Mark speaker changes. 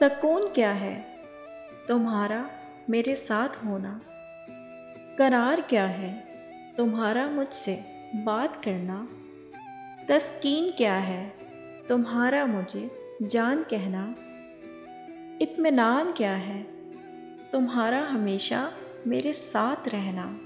Speaker 1: सकून क्या है? तुम्हारा मेरे साथ होना। करार क्या है? तुम्हारा मुझसे बात करना। तस्कीन क्या है? तुम्हारा मुझे जान कहना। इत्मीनान क्या है? तुम्हारा हमेशा मेरे साथ रहना।